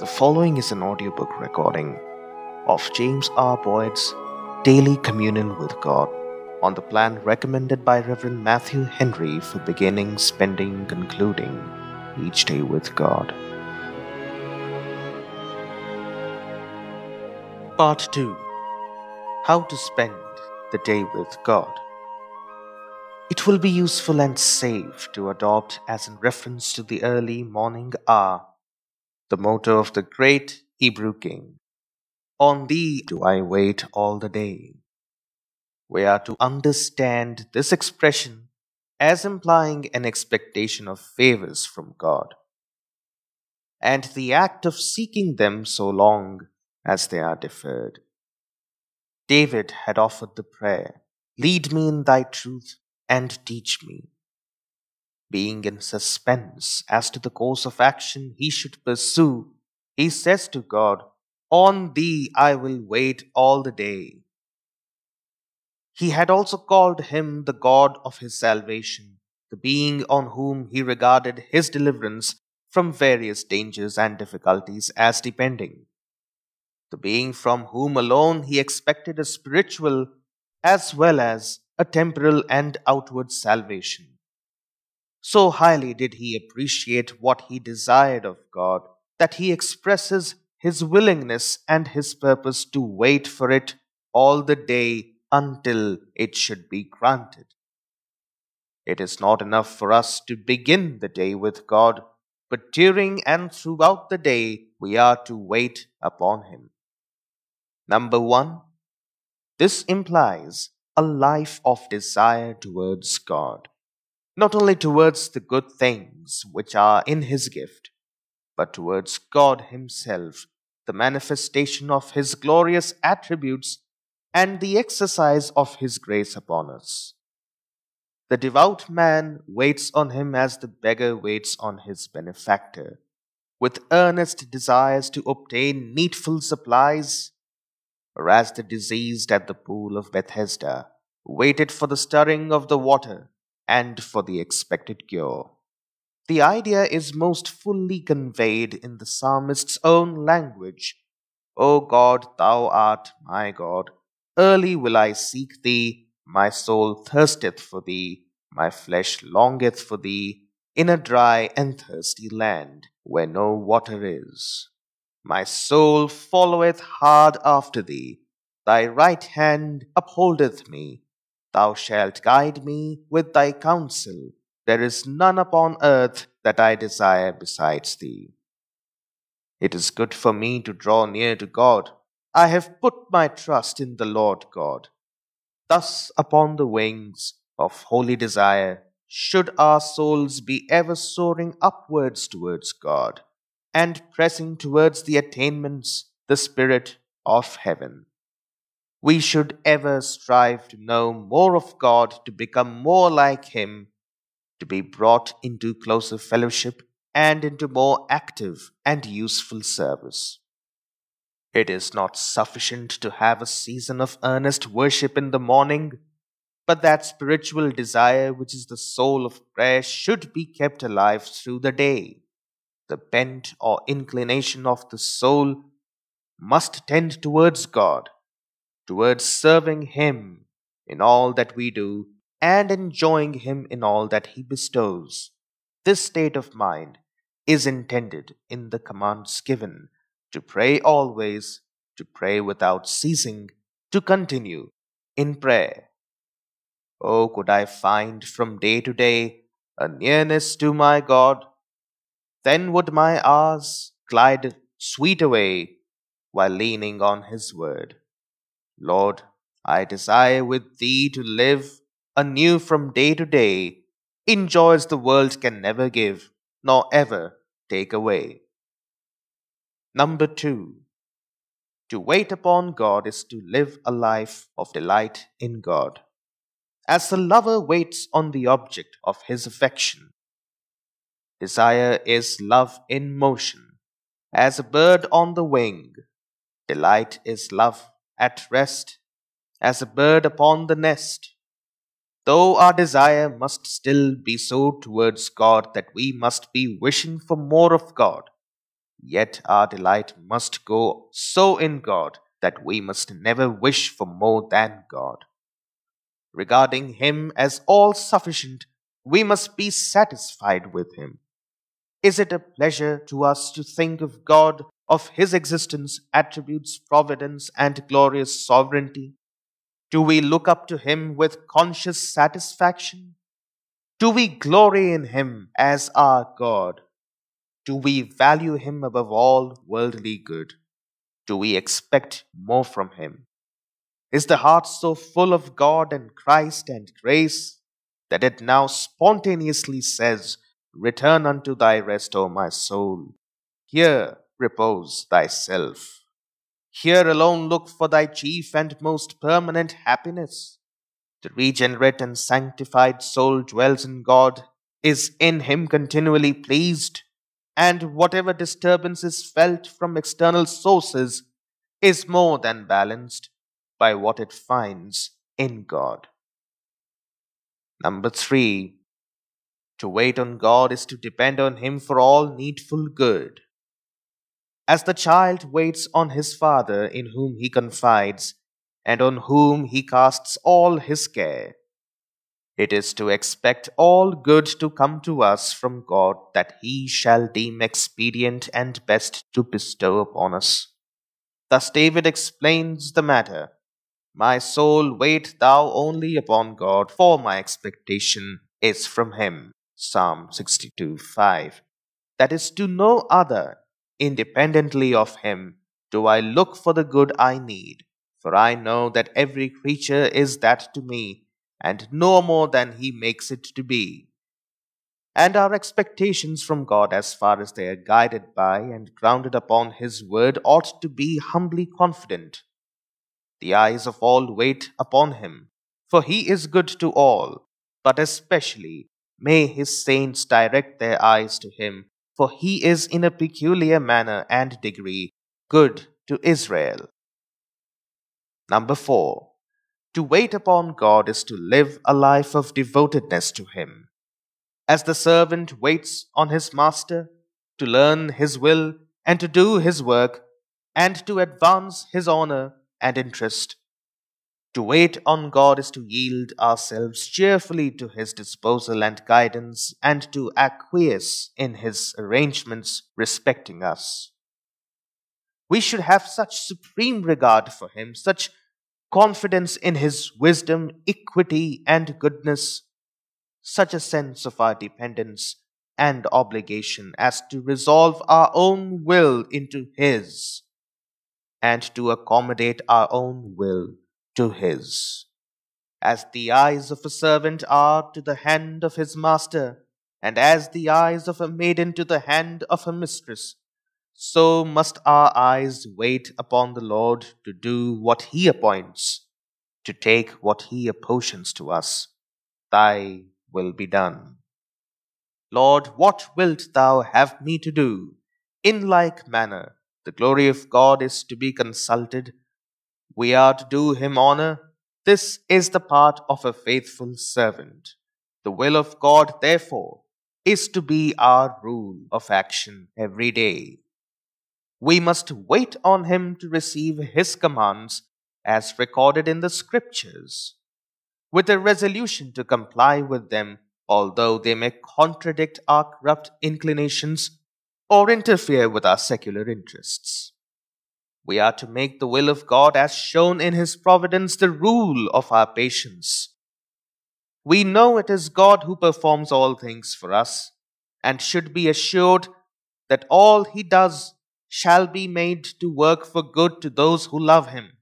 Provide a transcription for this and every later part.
The following is an audiobook recording of James R. Boyd's Daily Communion with God on the plan recommended by Reverend Matthew Henry for beginning, spending, concluding each day with God. Part 2 How to Spend the Day with God. It will be useful and safe to adopt as in reference to the early morning hour the motto of the great Hebrew king On thee do I wait all the day. We are to understand this expression as implying an expectation of favors from God, and the act of seeking them so long as they are deferred. David had offered the prayer, Lead me in thy truth and teach me. Being in suspense as to the course of action he should pursue, he says to God, On thee I will wait all the day. He had also called him the God of his salvation, the being on whom he regarded his deliverance from various dangers and difficulties as depending, the being from whom alone he expected a spiritual as well as a temporal and outward salvation. So highly did he appreciate what he desired of God that he expresses his willingness and his purpose to wait for it all the day until it should be granted. It is not enough for us to begin the day with God, but during and throughout the day we are to wait upon Him. Number one, this implies a life of desire towards God, not only towards the good things which are in His gift, but towards God Himself, the manifestation of His glorious attributes and the exercise of His grace upon us. The devout man waits on Him as the beggar waits on his benefactor, with earnest desires to obtain needful supplies, whereas the diseased at the pool of Bethesda waited for the stirring of the water and for the expected cure. The idea is most fully conveyed in the psalmist's own language. O God, thou art my God. Early will I seek thee. My soul thirsteth for thee. My flesh longeth for thee in a dry and thirsty land where no water is. My soul followeth hard after thee. Thy right hand upholdeth me. Thou shalt guide me with thy counsel. There is none upon earth that I desire besides thee. It is good for me to draw near to God. I have put my trust in the Lord God. Thus, upon the wings of holy desire, should our souls be ever soaring upwards towards God and pressing towards the attainments, the spirit of heaven. We should ever strive to know more of God, to become more like Him, to be brought into closer fellowship and into more active and useful service. It is not sufficient to have a season of earnest worship in the morning, but that spiritual desire which is the soul of prayer should be kept alive through the day. The bent or inclination of the soul must tend towards God, towards serving Him in all that we do and enjoying Him in all that He bestows. This state of mind is intended in the commands given to pray always, to pray without ceasing, to continue in prayer. Oh, could I find from day to day a nearness to my God, then would my hours glide sweet away while leaning on His word. Lord, I desire with Thee to live anew from day to day in joys the world can never give, nor ever take away. Number two, to wait upon God is to live a life of delight in God. As the lover waits on the object of his affection, desire is love in motion. As a bird on the wing, delight is love at rest. As a bird upon the nest, though our desire must still be so towards God that we must be wishing for more of God, yet our delight must go so in God that we must never wish for more than God. Regarding Him as all sufficient, we must be satisfied with Him. Is it a pleasure to us to think of God, of His existence, attributes, providence, and glorious sovereignty? Do we look up to Him with conscious satisfaction? Do we glory in Him as our God? Do we value Him above all worldly good? Do we expect more from Him? Is the heart so full of God and Christ and grace that it now spontaneously says, Return unto thy rest, O my soul. Here repose thyself. Here alone look for thy chief and most permanent happiness. The regenerate and sanctified soul dwells in God, is in Him continually pleased, and whatever disturbance is felt from external sources is more than balanced by what it finds in God. Number three, to wait on God is to depend on Him for all needful good. As the child waits on his father in whom he confides, and on whom he casts all his care, it is to expect all good to come to us from God that He shall deem expedient and best to bestow upon us. Thus David explains the matter my soul, wait thou only upon God, for my expectation is from him. Psalm 62 5. That is, to no other, independently of him, do I look for the good I need, for I know that every creature is that to me, and no more than he makes it to be. And our expectations from God, as far as they are guided by and grounded upon his word, ought to be humbly confident. The eyes of all wait upon him, for he is good to all, but especially may his saints direct their eyes to him, for he is in a peculiar manner and degree good to Israel. Number four, to wait upon God is to live a life of devotedness to him. As the servant waits on his master to learn his will and to do his work and to advance his honor and interest. To wait on God is to yield ourselves cheerfully to His disposal and guidance, and to acquiesce in His arrangements respecting us. We should have such supreme regard for Him, such confidence in His wisdom, equity, and goodness, such a sense of our dependence and obligation as to resolve our own will into His and to accommodate our own will to his. As the eyes of a servant are to the hand of his master, and as the eyes of a maiden to the hand of her mistress, so must our eyes wait upon the Lord to do what he appoints, to take what he apportions to us. Thy will be done. Lord, what wilt thou have me to do? In like manner, the glory of God is to be consulted. We are to do him honor. This is the part of a faithful servant. The will of God, therefore, is to be our rule of action every day. We must wait on him to receive his commands as recorded in the scriptures, with a resolution to comply with them, although they may contradict our corrupt inclinations or interfere with our secular interests. We are to make the will of God as shown in His providence the rule of our patience. We know it is God who performs all things for us and should be assured that all He does shall be made to work for good to those who love Him.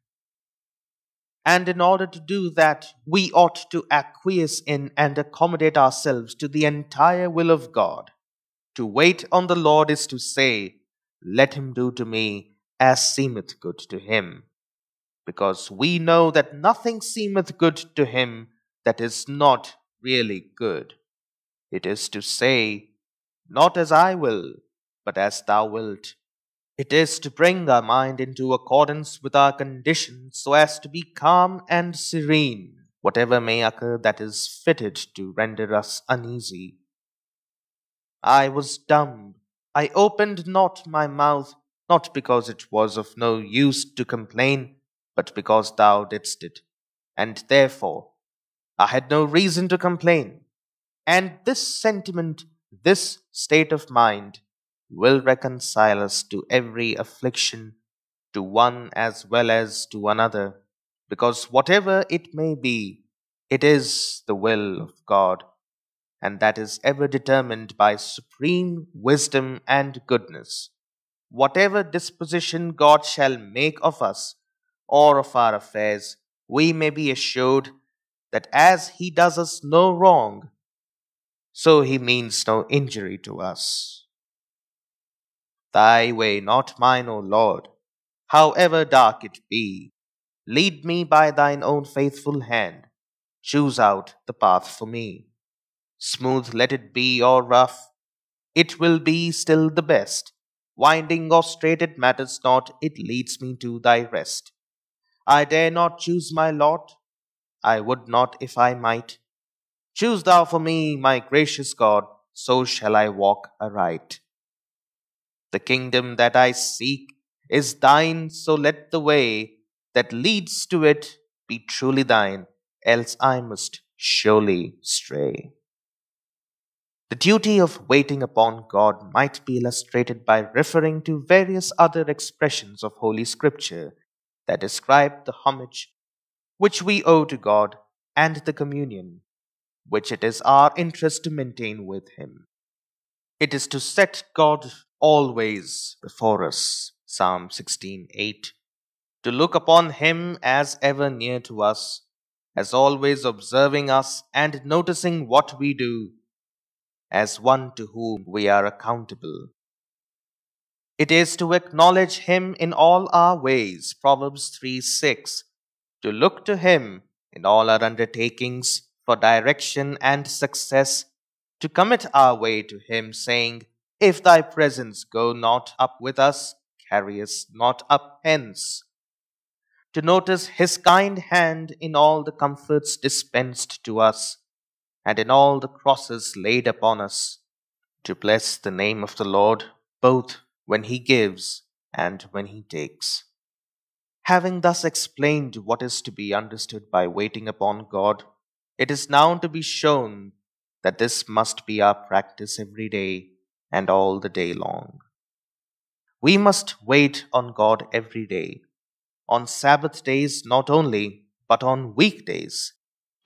And in order to do that, we ought to acquiesce in and accommodate ourselves to the entire will of God. To wait on the Lord is to say, Let him do to me as seemeth good to him. Because we know that nothing seemeth good to him that is not really good. It is to say, Not as I will, but as thou wilt. It is to bring our mind into accordance with our condition so as to be calm and serene, whatever may occur that is fitted to render us uneasy I was dumb I opened not my mouth, not because it was of no use to complain, but because thou didst it. And therefore I had no reason to complain. And this sentiment, this state of mind, will reconcile us to every affliction, to one as well as to another, because whatever it may be, it is the will of God, and that is ever determined by supreme wisdom and goodness. Whatever disposition God shall make of us or of our affairs, we may be assured that as He does us no wrong, so He means no injury to us. Thy way, not mine, O Lord, however dark it be, lead me by thine own faithful hand, choose out the path for me. Smooth let it be or rough, it will be still the best. Winding or straight it matters not, it leads me to thy rest. I dare not choose my lot, I would not if I might. Choose thou for me, my gracious God, so shall I walk aright. The kingdom that I seek is thine, so let the way that leads to it be truly thine, else I must surely stray. The duty of waiting upon God might be illustrated by referring to various other expressions of Holy Scripture that describe the homage which we owe to God and the communion which it is our interest to maintain with Him. It is to set God always before us, Psalm 16:8, to look upon Him as ever near to us, as always observing us and noticing what we do as one to whom we are accountable. It is to acknowledge Him in all our ways, Proverbs 3 6, to look to Him in all our undertakings for direction and success, to commit our way to Him, saying, If thy presence go not up with us, carry us not up hence. To notice His kind hand in all the comforts dispensed to us and in all the crosses laid upon us, to bless the name of the Lord both when he gives and when he takes. Having thus explained what is to be understood by waiting upon God, it is now to be shown that this must be our practice every day and all the day long. We must wait on God every day, on Sabbath days not only, but on weekdays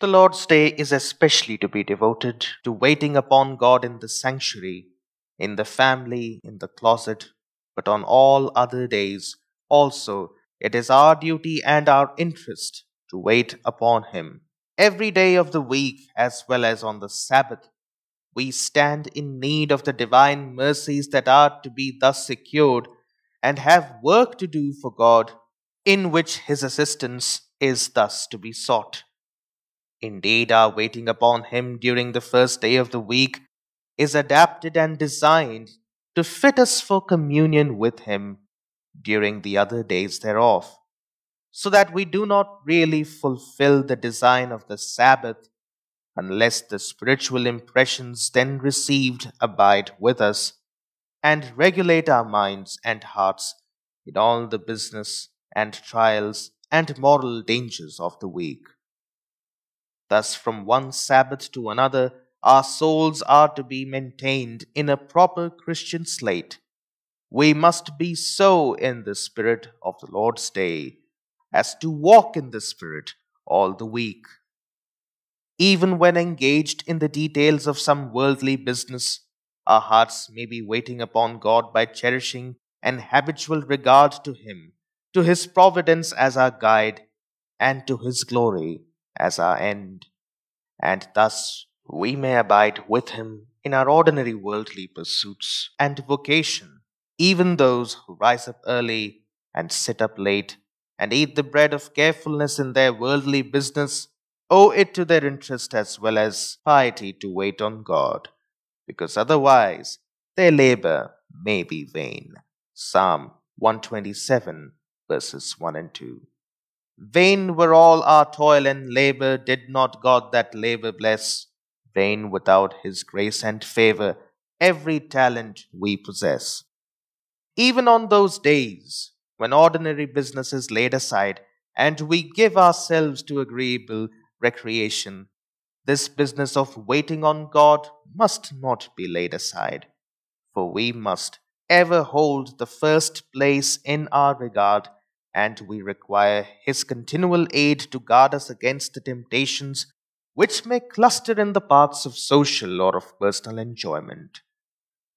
the Lord's Day is especially to be devoted to waiting upon God in the sanctuary, in the family, in the closet, but on all other days also it is our duty and our interest to wait upon Him. Every day of the week, as well as on the Sabbath, we stand in need of the divine mercies that are to be thus secured and have work to do for God, in which His assistance is thus to be sought. Indeed, our waiting upon Him during the first day of the week is adapted and designed to fit us for communion with Him during the other days thereof, so that we do not really fulfill the design of the Sabbath unless the spiritual impressions then received abide with us and regulate our minds and hearts in all the business and trials and moral dangers of the week. Thus, from one Sabbath to another, our souls are to be maintained in a proper Christian slate. We must be so in the spirit of the Lord's day as to walk in the Spirit all the week. Even when engaged in the details of some worldly business, our hearts may be waiting upon God by cherishing an habitual regard to Him, to His providence as our guide, and to His glory as our end, and thus we may abide with him in our ordinary worldly pursuits and vocation, even those who rise up early and sit up late and eat the bread of carefulness in their worldly business owe it to their interest as well as piety to wait on God, because otherwise their labor may be vain. Psalm 127, verses 1 and 2. Vain were all our toil and labor, did not God that labor bless? Vain without his grace and favor, every talent we possess. Even on those days when ordinary business is laid aside and we give ourselves to agreeable recreation, this business of waiting on God must not be laid aside, for we must ever hold the first place in our regard, and we require His continual aid to guard us against the temptations which may cluster in the paths of social or of personal enjoyment.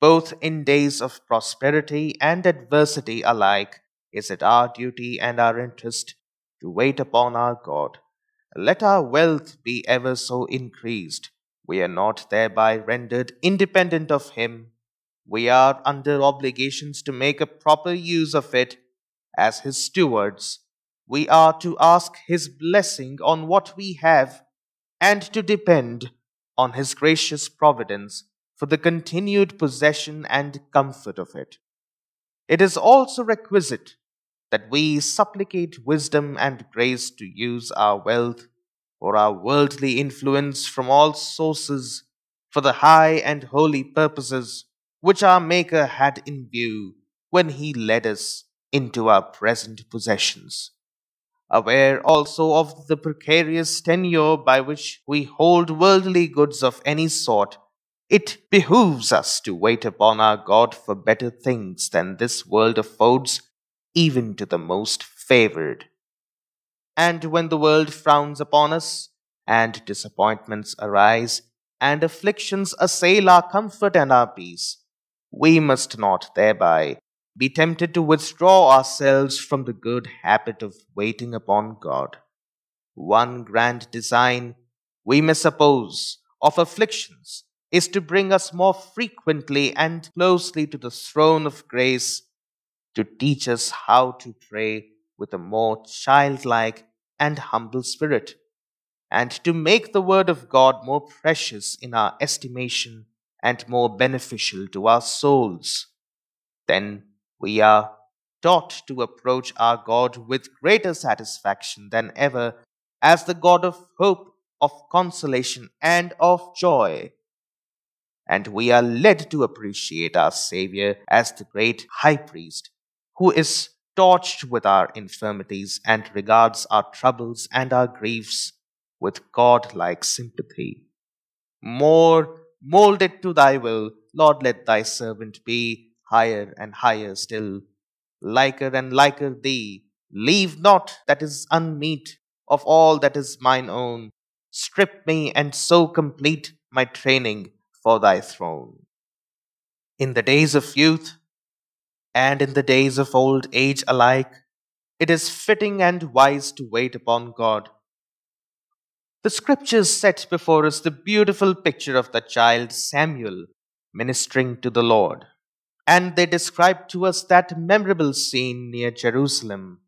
Both in days of prosperity and adversity alike, is it our duty and our interest to wait upon our God. Let our wealth be ever so increased. We are not thereby rendered independent of Him. We are under obligations to make a proper use of it. As His stewards, we are to ask His blessing on what we have and to depend on His gracious providence for the continued possession and comfort of it. It is also requisite that we supplicate wisdom and grace to use our wealth or our worldly influence from all sources for the high and holy purposes which our Maker had in view when He led us into our present possessions. Aware also of the precarious tenure by which we hold worldly goods of any sort, it behooves us to wait upon our God for better things than this world affords even to the most favored. And when the world frowns upon us, and disappointments arise, and afflictions assail our comfort and our peace, we must not thereby be tempted to withdraw ourselves from the good habit of waiting upon God. One grand design, we may suppose, of afflictions is to bring us more frequently and closely to the throne of grace to teach us how to pray with a more childlike and humble spirit, and to make the Word of God more precious in our estimation and more beneficial to our souls. Then we are taught to approach our God with greater satisfaction than ever as the God of hope, of consolation, and of joy. And we are led to appreciate our Savior as the great high priest who is touched with our infirmities and regards our troubles and our griefs with God-like sympathy. More molded to thy will, Lord, let thy servant be higher and higher still, liker and liker thee. Leave not that is unmeet of all that is mine own. Strip me and so complete my training for thy throne. In the days of youth, and in the days of old age alike, it is fitting and wise to wait upon God. The scriptures set before us the beautiful picture of the child Samuel ministering to the Lord, and they describe to us that memorable scene near Jerusalem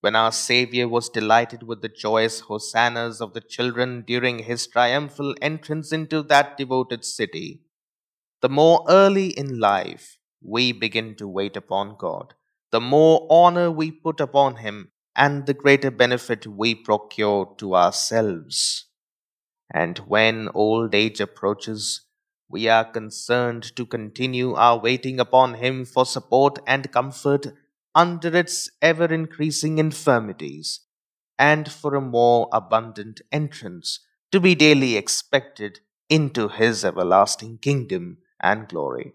when our Saviour was delighted with the joyous hosannas of the children during his triumphal entrance into that devoted city. The more early in life we begin to wait upon God, the more honor we put upon Him, and the greater benefit we procure to ourselves. And when old age approaches, we are concerned to continue our waiting upon Him for support and comfort under its ever increasing infirmities, and for a more abundant entrance to be daily expected into His everlasting kingdom and glory.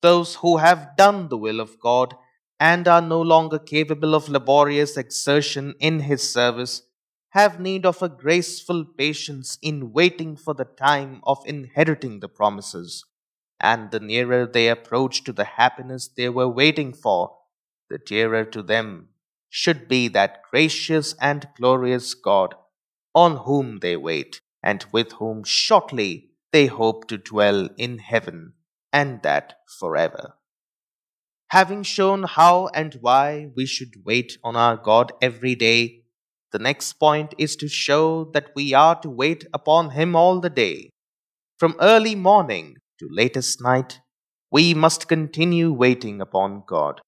Those who have done the will of God and are no longer capable of laborious exertion in His service have need of a graceful patience in waiting for the time of inheriting the promises. And the nearer they approach to the happiness they were waiting for, the dearer to them should be that gracious and glorious God on whom they wait, and with whom shortly they hope to dwell in heaven and that forever. Having shown how and why we should wait on our God every day, the next point is to show that we are to wait upon Him all the day. From early morning to latest night, we must continue waiting upon God.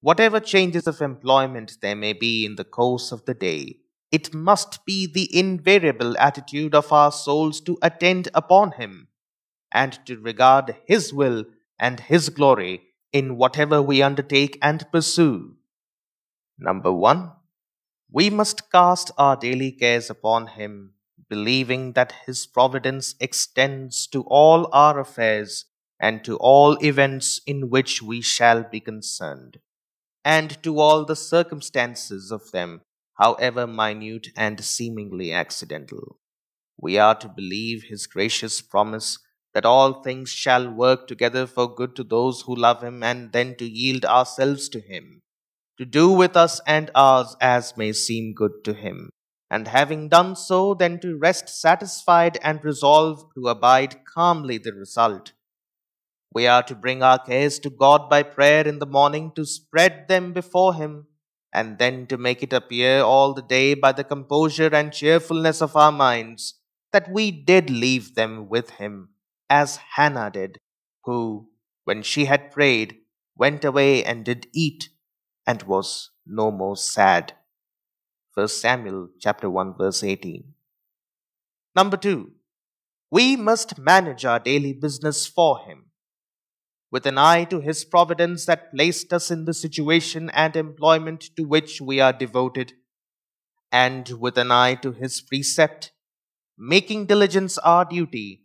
Whatever changes of employment there may be in the course of the day, it must be the invariable attitude of our souls to attend upon Him and to regard His will and His glory in whatever we undertake and pursue. Number one, we must cast our daily cares upon Him, believing that His providence extends to all our affairs and to all events in which we shall be concerned, and to all the circumstances of them, however minute and seemingly accidental. We are to believe His gracious promise that all things shall work together for good to those who love Him, and then to yield ourselves to Him to do with us and ours as may seem good to him. And having done so, then to rest satisfied and resolve to abide calmly the result. We are to bring our cares to God by prayer in the morning, to spread them before Him, and then to make it appear all the day by the composure and cheerfulness of our minds that we did leave them with Him, as Hannah did, who, when she had prayed, went away and did eat and was no more sad. 1 Samuel chapter 1 verse 18. Number 2. We must manage our daily business for him with an eye to his providence that placed us in the situation and employment to which we are devoted, and with an eye to his precept, making diligence our duty,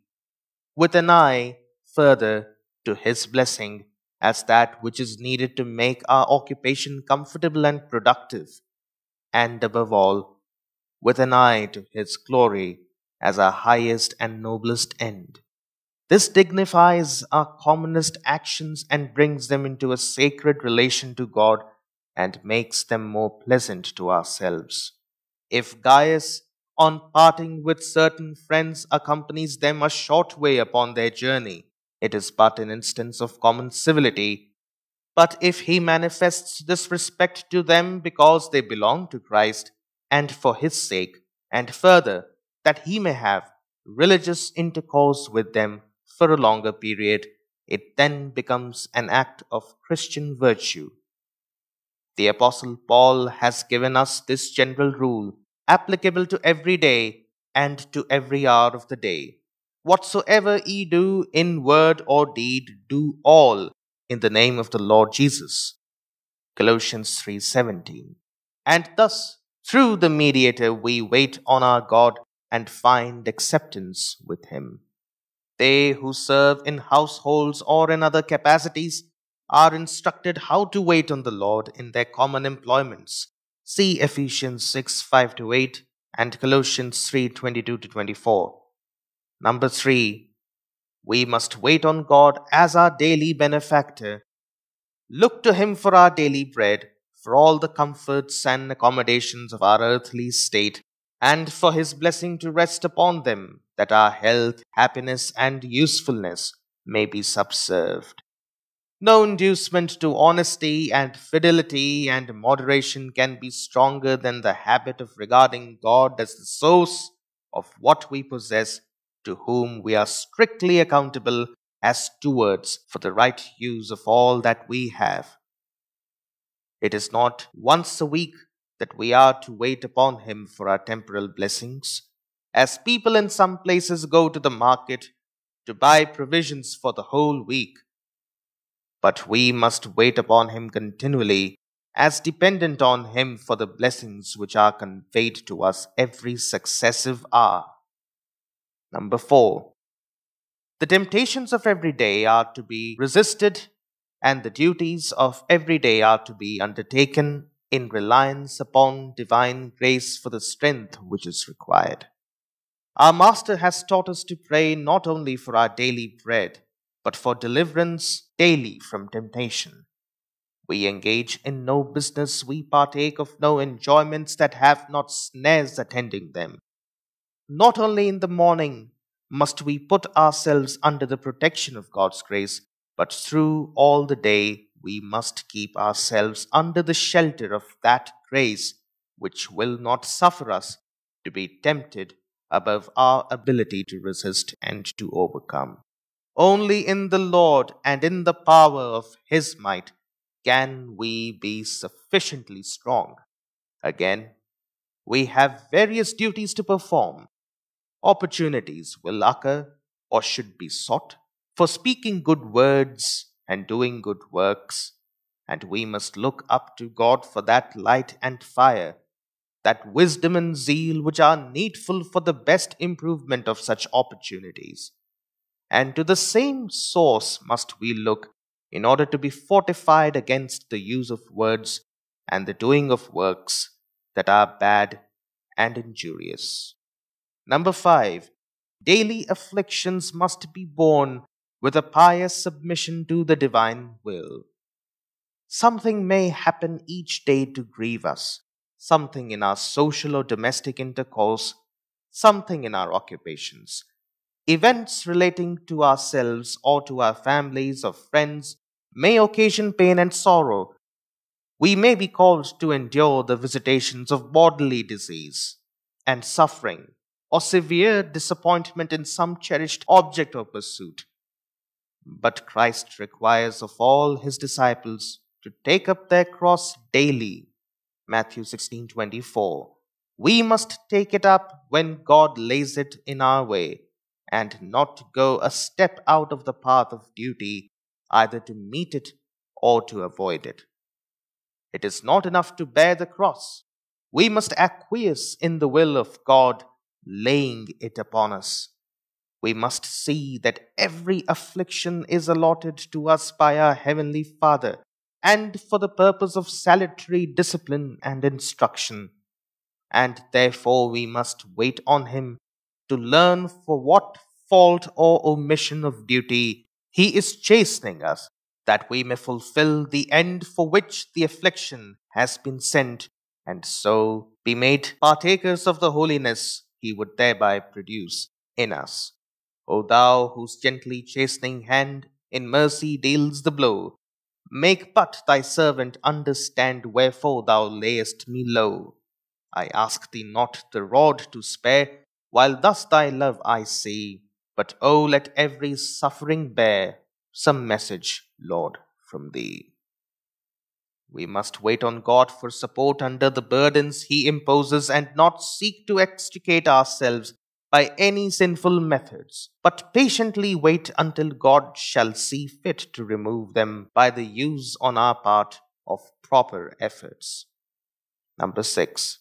with an eye further to his blessing as that which is needed to make our occupation comfortable and productive, and above all, with an eye to His glory as our highest and noblest end. This dignifies our commonest actions and brings them into a sacred relation to God and makes them more pleasant to ourselves. If Gaius, on parting with certain friends, accompanies them a short way upon their journey, it is but an instance of common civility. But if he manifests this respect to them because they belong to Christ and for his sake, and further, that he may have religious intercourse with them for a longer period, it then becomes an act of Christian virtue. The Apostle Paul has given us this general rule, applicable to every day and to every hour of the day. Whatsoever ye do in word or deed, do all in the name of the Lord Jesus. Colossians 3:17. And thus, through the mediator, we wait on our God and find acceptance with him. They who serve in households or in other capacities are instructed how to wait on the Lord in their common employments. See Ephesians 6 5 to 8 and Colossians 3 22 to 24. Number three, we must wait on God as our daily benefactor. Look to Him for our daily bread, for all the comforts and accommodations of our earthly state, and for His blessing to rest upon them, that our health, happiness, and usefulness may be subserved. No inducement to honesty and fidelity and moderation can be stronger than the habit of regarding God as the source of what we possess to whom we are strictly accountable as stewards for the right use of all that we have. It is not once a week that we are to wait upon Him for our temporal blessings, as people in some places go to the market to buy provisions for the whole week. But we must wait upon Him continually, as dependent on Him for the blessings which are conveyed to us every successive hour. Number four, the temptations of every day are to be resisted, and the duties of every day are to be undertaken in reliance upon divine grace for the strength which is required. Our Master has taught us to pray not only for our daily bread, but for deliverance daily from temptation. We engage in no business, we partake of no enjoyments that have not snares attending them. Not only in the morning must we put ourselves under the protection of God's grace, but through all the day we must keep ourselves under the shelter of that grace which will not suffer us to be tempted above our ability to resist and to overcome. Only in the Lord and in the power of His might can we be sufficiently strong. Again, we have various duties to perform opportunities will occur or should be sought for speaking good words and doing good works, and we must look up to God for that light and fire, that wisdom and zeal which are needful for the best improvement of such opportunities. And to the same source must we look in order to be fortified against the use of words and the doing of works that are bad and injurious. Number five, daily afflictions must be borne with a pious submission to the divine will. Something may happen each day to grieve us, something in our social or domestic intercourse, something in our occupations. Events relating to ourselves or to our families or friends may occasion pain and sorrow. We may be called to endure the visitations of bodily disease and suffering or severe disappointment in some cherished object or pursuit. But Christ requires of all his disciples to take up their cross daily. Matthew 16:24. We must take it up when God lays it in our way and not go a step out of the path of duty either to meet it or to avoid it. It is not enough to bear the cross. We must acquiesce in the will of God, laying it upon us. We must see that every affliction is allotted to us by our Heavenly Father, and for the purpose of salutary discipline and instruction. And therefore we must wait on Him to learn for what fault or omission of duty he is chastening us, that we may fulfill the end for which the affliction has been sent, and so be made partakers of the holiness he would thereby produce in us. O thou whose gently chastening hand in mercy deals the blow, make but thy servant understand wherefore thou layest me low. I ask thee not the rod to spare, while thus thy love I see but oh, let every suffering bear some message, Lord, from thee. We must wait on God for support under the burdens He imposes and not seek to extricate ourselves by any sinful methods, but patiently wait until God shall see fit to remove them by the use on our part of proper efforts. Number six,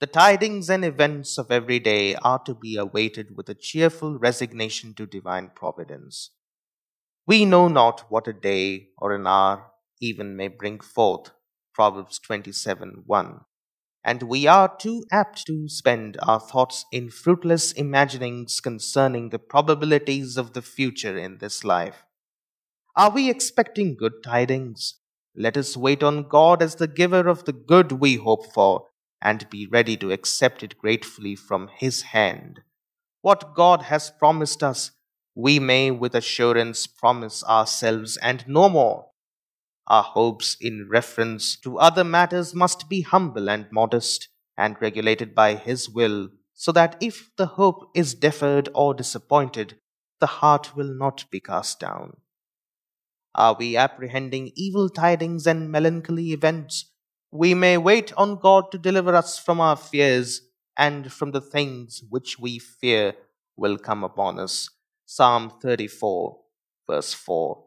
the tidings and events of every day are to be awaited with a cheerful resignation to divine providence. We know not what a day or an hour even may bring forth. Proverbs 27 1. And we are too apt to spend our thoughts in fruitless imaginings concerning the probabilities of the future in this life. Are we expecting good tidings? Let us wait on God as the giver of the good we hope for and be ready to accept it gratefully from His hand. What God has promised us, we may with assurance promise ourselves and no more. Our hopes in reference to other matters must be humble and modest and regulated by His will, so that if the hope is deferred or disappointed, the heart will not be cast down. Are we apprehending evil tidings and melancholy events? we may wait on God to deliver us from our fears and from the things which we fear will come upon us. Psalm 34, verse 4.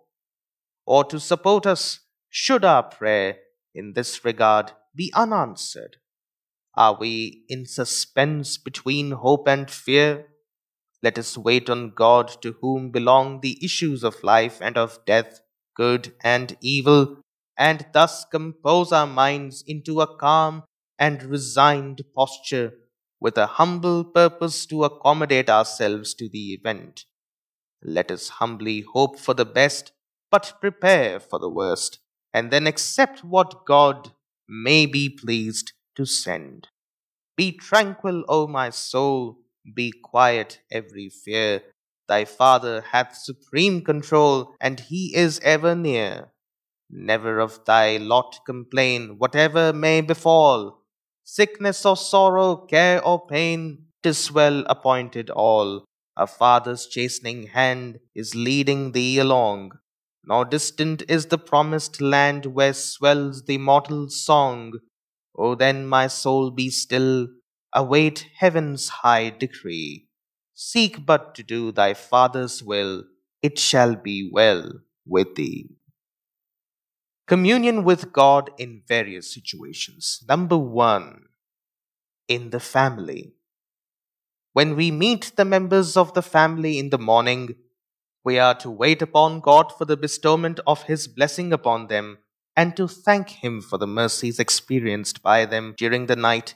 Or to support us, should our prayer in this regard be unanswered? Are we in suspense between hope and fear? Let us wait on God to whom belong the issues of life and of death, good and evil, and thus compose our minds into a calm and resigned posture with a humble purpose to accommodate ourselves to the event. Let us humbly hope for the best, but prepare for the worst, and then accept what God may be pleased to send. Be tranquil, O my soul, be quiet every fear. Thy Father hath supreme control, and he is ever near. Never of thy lot complain, whatever may befall. Sickness or sorrow, care or pain, tis well appointed all. A father's chastening hand is leading thee along. Nor distant is the promised land where swells the immortal song. O then, my soul, be still, await heaven's high decree. Seek but to do thy Father's will, it shall be well with thee. Communion with God in various situations. Number one, in the family. When we meet the members of the family in the morning, we are to wait upon God for the bestowment of His blessing upon them and to thank Him for the mercies experienced by them during the night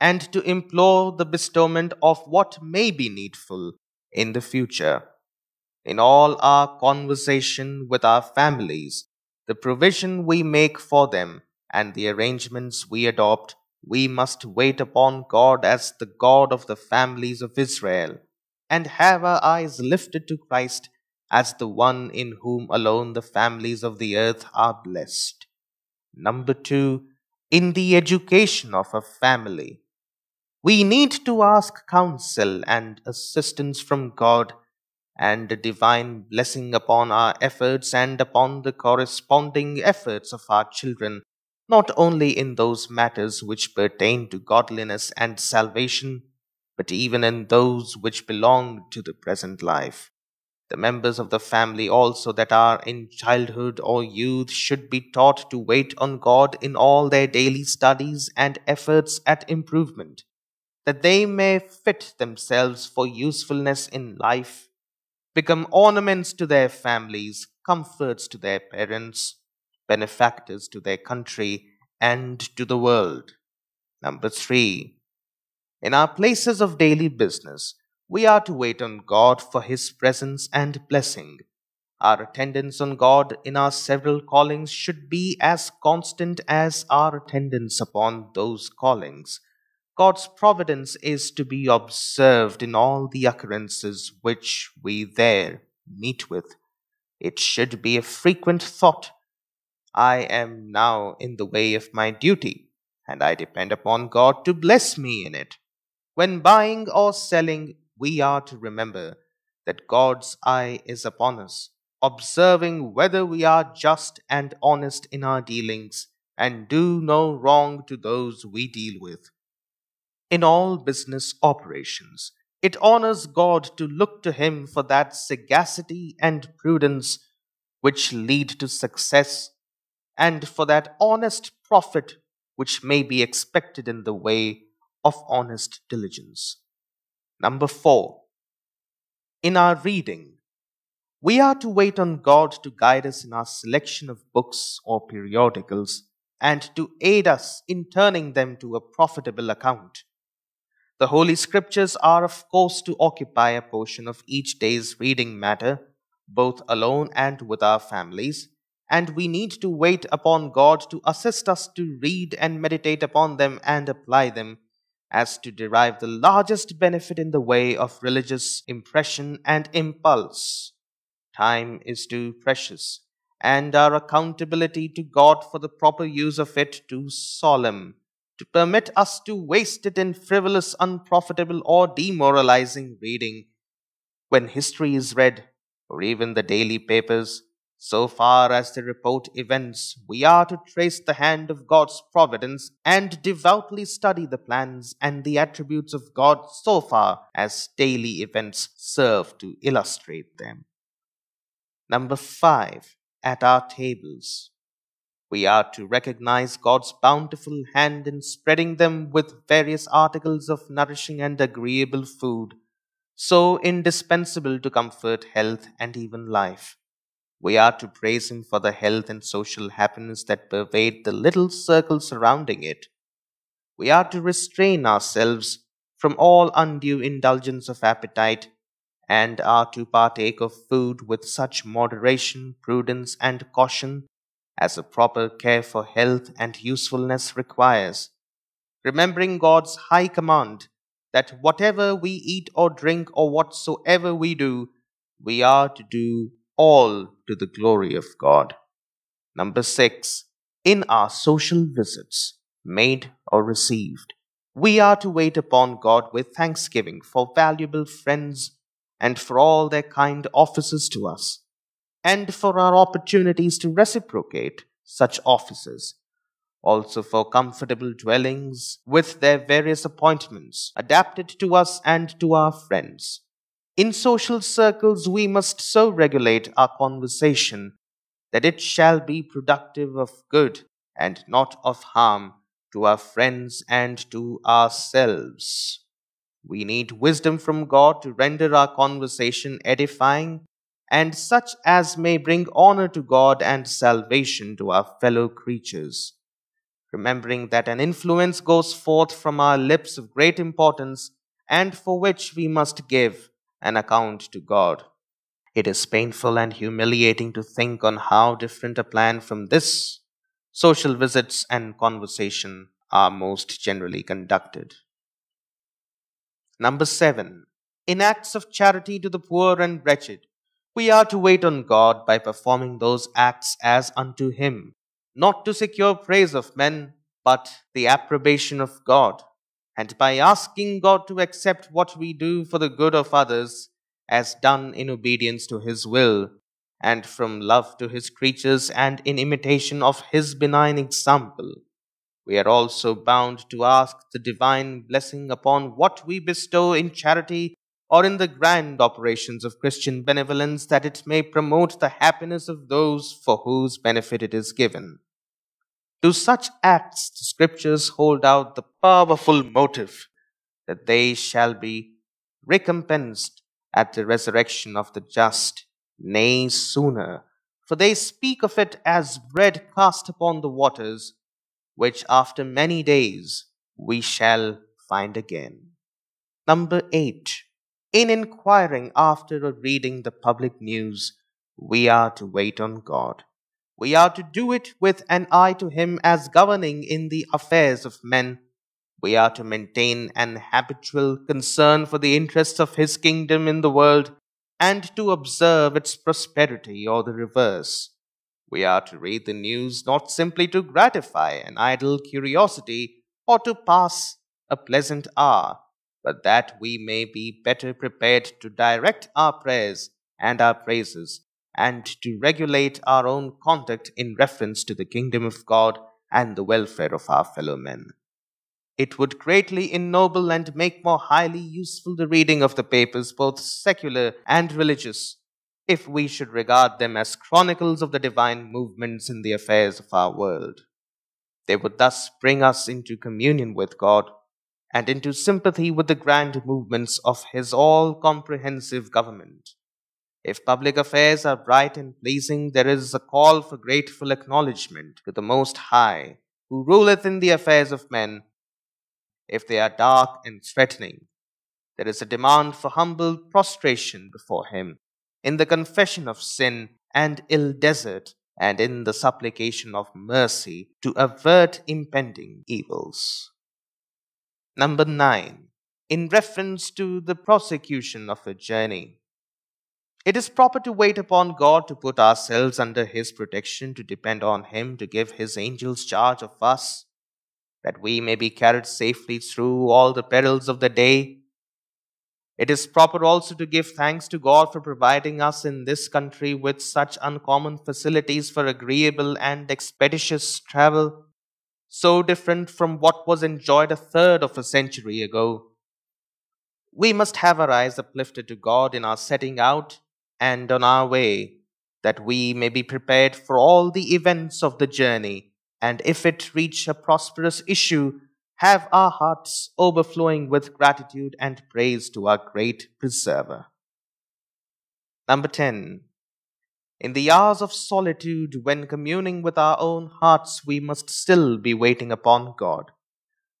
and to implore the bestowment of what may be needful in the future. In all our conversation with our families, the provision we make for them, and the arrangements we adopt, we must wait upon God as the God of the families of Israel, and have our eyes lifted to Christ as the one in whom alone the families of the earth are blessed. Number two, in the education of a family. We need to ask counsel and assistance from God and a divine blessing upon our efforts and upon the corresponding efforts of our children, not only in those matters which pertain to godliness and salvation, but even in those which belong to the present life. The members of the family also that are in childhood or youth should be taught to wait on God in all their daily studies and efforts at improvement, that they may fit themselves for usefulness in life become ornaments to their families, comforts to their parents, benefactors to their country and to the world. Number three, in our places of daily business, we are to wait on God for His presence and blessing. Our attendance on God in our several callings should be as constant as our attendance upon those callings. God's providence is to be observed in all the occurrences which we there meet with. It should be a frequent thought. I am now in the way of my duty, and I depend upon God to bless me in it. When buying or selling, we are to remember that God's eye is upon us, observing whether we are just and honest in our dealings, and do no wrong to those we deal with in all business operations. It honors God to look to Him for that sagacity and prudence which lead to success, and for that honest profit which may be expected in the way of honest diligence. Number four, in our reading, we are to wait on God to guide us in our selection of books or periodicals and to aid us in turning them to a profitable account. The Holy Scriptures are, of course, to occupy a portion of each day's reading matter, both alone and with our families, and we need to wait upon God to assist us to read and meditate upon them and apply them, as to derive the largest benefit in the way of religious impression and impulse. Time is too precious, and our accountability to God for the proper use of it too solemn to permit us to waste it in frivolous, unprofitable, or demoralizing reading. When history is read, or even the daily papers, so far as they report events, we are to trace the hand of God's providence and devoutly study the plans and the attributes of God so far as daily events serve to illustrate them. Number five, at our tables. We are to recognize God's bountiful hand in spreading them with various articles of nourishing and agreeable food, so indispensable to comfort, health, and even life. We are to praise Him for the health and social happiness that pervade the little circle surrounding it. We are to restrain ourselves from all undue indulgence of appetite and are to partake of food with such moderation, prudence, and caution as a proper care for health and usefulness requires, remembering God's high command that whatever we eat or drink or whatsoever we do, we are to do all to the glory of God. Number six, in our social visits, made or received, we are to wait upon God with thanksgiving for valuable friends and for all their kind offices to us and for our opportunities to reciprocate such offices, also for comfortable dwellings with their various appointments adapted to us and to our friends. In social circles, we must so regulate our conversation that it shall be productive of good and not of harm to our friends and to ourselves. We need wisdom from God to render our conversation edifying and such as may bring honor to God and salvation to our fellow creatures. Remembering that an influence goes forth from our lips of great importance and for which we must give an account to God. It is painful and humiliating to think on how different a plan from this social visits and conversation are most generally conducted. Number seven, in acts of charity to the poor and wretched, we are to wait on God by performing those acts as unto Him, not to secure praise of men, but the approbation of God, and by asking God to accept what we do for the good of others as done in obedience to His will, and from love to His creatures and in imitation of His benign example we are also bound to ask the divine blessing upon what we bestow in charity or in the grand operations of Christian benevolence, that it may promote the happiness of those for whose benefit it is given. To such acts, the scriptures hold out the powerful motive that they shall be recompensed at the resurrection of the just, nay, sooner, for they speak of it as bread cast upon the waters which after many days we shall find again. Number eight, in inquiring after or reading the public news, we are to wait on God. We are to do it with an eye to Him as governing in the affairs of men. We are to maintain an habitual concern for the interests of His kingdom in the world and to observe its prosperity or the reverse. We are to read the news not simply to gratify an idle curiosity or to pass a pleasant hour, but that we may be better prepared to direct our prayers and our praises and to regulate our own conduct in reference to the kingdom of God and the welfare of our fellow men. It would greatly ennoble and make more highly useful the reading of the papers, both secular and religious, if we should regard them as chronicles of the divine movements in the affairs of our world. They would thus bring us into communion with God and into sympathy with the grand movements of His all comprehensive government. If public affairs are bright and pleasing, there is a call for grateful acknowledgement to the Most High, who ruleth in the affairs of men. If they are dark and threatening, there is a demand for humble prostration before Him in the confession of sin and ill desert, and in the supplication of mercy to avert impending evils. Number 9. In reference to the prosecution of a journey. It is proper to wait upon God to put ourselves under His protection, to depend on Him to give His angels charge of us, that we may be carried safely through all the perils of the day it is proper also to give thanks to God for providing us in this country with such uncommon facilities for agreeable and expeditious travel, so different from what was enjoyed a third of a century ago. We must have our eyes uplifted to God in our setting out and on our way, that we may be prepared for all the events of the journey, and if it reach a prosperous issue, have our hearts overflowing with gratitude and praise to our great preserver. Number 10. In the hours of solitude, when communing with our own hearts, we must still be waiting upon God.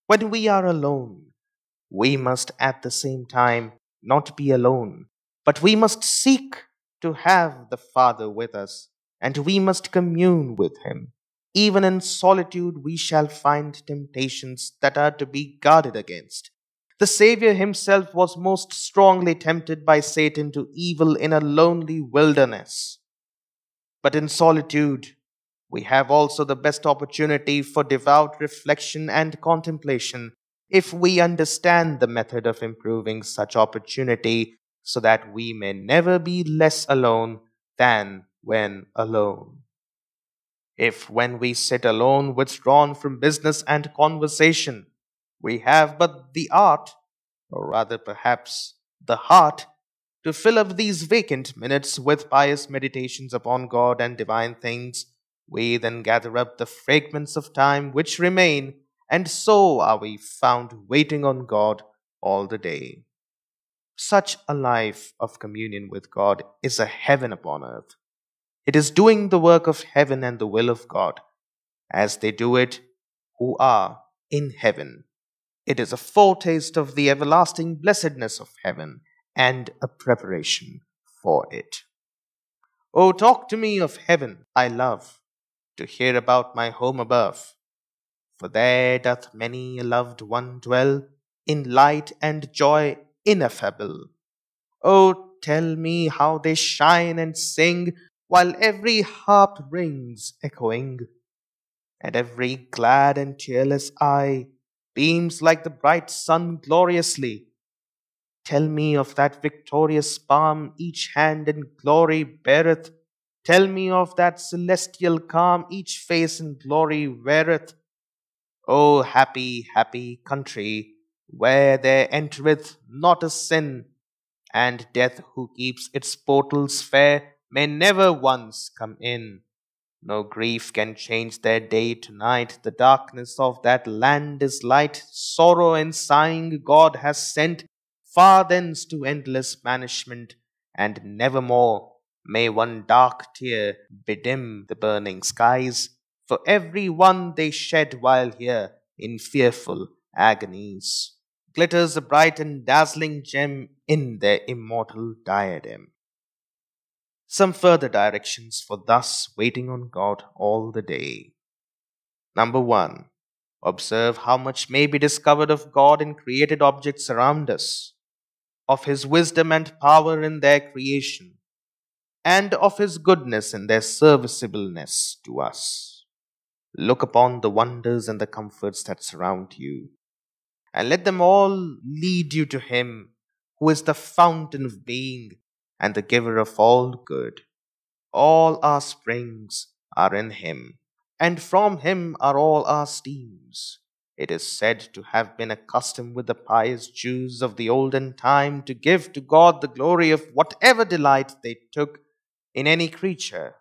When we are alone, we must at the same time not be alone, but we must seek to have the Father with us, and we must commune with Him. Even in solitude, we shall find temptations that are to be guarded against. The Savior himself was most strongly tempted by Satan to evil in a lonely wilderness. But in solitude, we have also the best opportunity for devout reflection and contemplation if we understand the method of improving such opportunity so that we may never be less alone than when alone. If, when we sit alone, withdrawn from business and conversation, we have but the art, or rather perhaps the heart, to fill up these vacant minutes with pious meditations upon God and divine things, we then gather up the fragments of time which remain, and so are we found waiting on God all the day. Such a life of communion with God is a heaven upon earth. It is doing the work of heaven and the will of God, as they do it who are in heaven. It is a foretaste of the everlasting blessedness of heaven and a preparation for it. Oh, talk to me of heaven I love, to hear about my home above. For there doth many a loved one dwell, in light and joy ineffable. Oh, tell me how they shine and sing, while every harp rings echoing, and every glad and tearless eye beams like the bright sun gloriously Tell me of that victorious palm each hand in glory beareth. Tell me of that celestial calm each face in glory weareth. O happy, happy country, where there entereth not a sin, and death who keeps its portals fair may never once come in. No grief can change their day to night. The darkness of that land is light. Sorrow and sighing God has sent far thence to endless banishment, and nevermore may one dark tear bedim the burning skies, for every one they shed while here in fearful agonies glitters a bright and dazzling gem in their immortal diadem. Some further directions for thus waiting on God all the day. Number one, observe how much may be discovered of God in created objects around us of his wisdom and power in their creation, and of his goodness in their serviceableness to us. Look upon the wonders and the comforts that surround you, and let them all lead you to him who is the fountain of being and the giver of all good. All our springs are in him, and from him are all our streams. It is said to have been a custom with the pious Jews of the olden time to give to God the glory of whatever delight they took in any creature.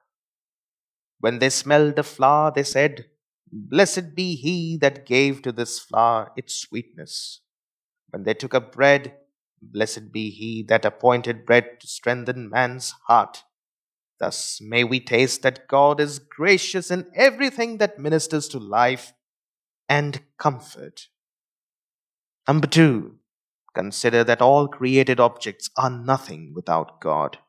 When they smelled a flower, they said, Blessed be he that gave to this flower its sweetness. When they took up bread, Blessed be he that appointed bread to strengthen man's heart. Thus may we taste that God is gracious in everything that ministers to life and comfort. Number two, consider that all created objects are nothing without God.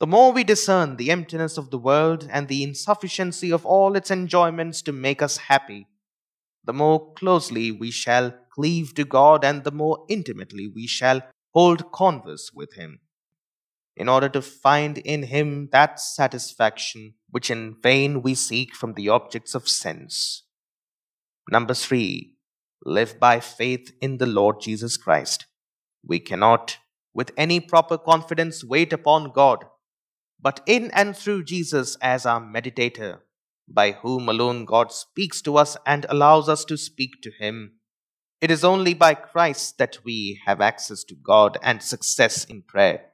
The more we discern the emptiness of the world and the insufficiency of all its enjoyments to make us happy, the more closely we shall cleave to God and the more intimately we shall hold converse with Him, in order to find in Him that satisfaction which in vain we seek from the objects of sense. Number three, live by faith in the Lord Jesus Christ. We cannot, with any proper confidence, wait upon God, but in and through Jesus as our mediator, by whom alone God speaks to us and allows us to speak to Him. It is only by Christ that we have access to God and success in prayer,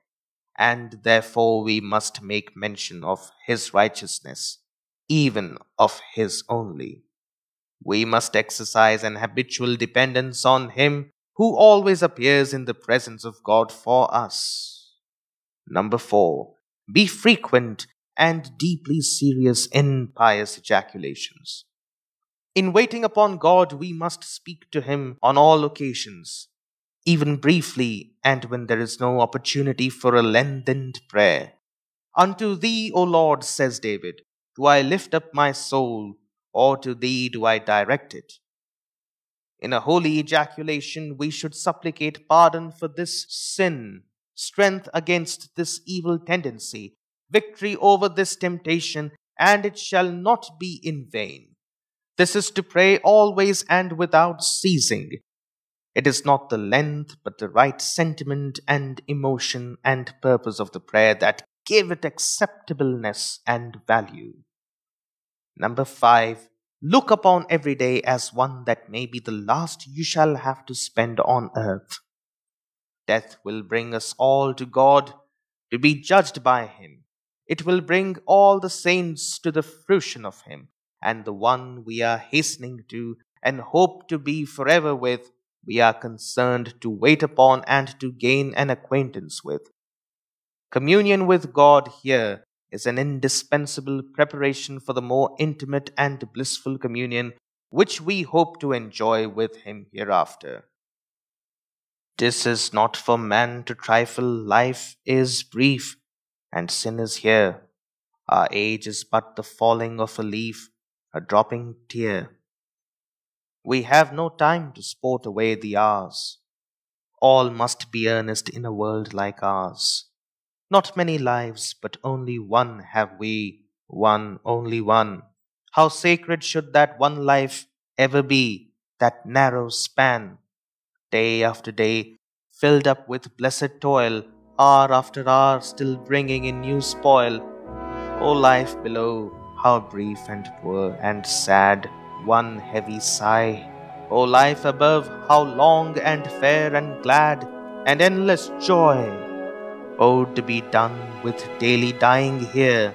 and therefore we must make mention of His righteousness, even of His only. We must exercise an habitual dependence on Him who always appears in the presence of God for us. Number four, be frequent and deeply serious in pious ejaculations. In waiting upon God, we must speak to Him on all occasions, even briefly, and when there is no opportunity for a lengthened prayer. Unto Thee, O Lord, says David, do I lift up my soul or to thee do I direct it. In a holy ejaculation, we should supplicate pardon for this sin, strength against this evil tendency, victory over this temptation, and it shall not be in vain. This is to pray always and without ceasing. It is not the length, but the right sentiment and emotion and purpose of the prayer that give it acceptableness and value. Number five, look upon every day as one that may be the last you shall have to spend on earth. Death will bring us all to God to be judged by Him. It will bring all the saints to the fruition of Him, and the one we are hastening to and hope to be forever with, we are concerned to wait upon and to gain an acquaintance with. Communion with God here is an indispensable preparation for the more intimate and blissful communion which we hope to enjoy with Him hereafter. This is not for man to trifle, life is brief, and sin is here. Our age is but the falling of a leaf, a dropping tear. We have no time to sport away the hours. All must be earnest in a world like ours. Not many lives, but only one have we, one, only one. How sacred should that one life ever be, that narrow span, day after day, filled up with blessed toil, hour after hour, still bringing in new spoil. O life below, how brief and poor and sad one heavy sigh. O life above, how long and fair and glad, and endless joy! O to be done with daily dying here,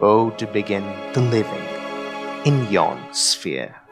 O to begin the living in yon sphere.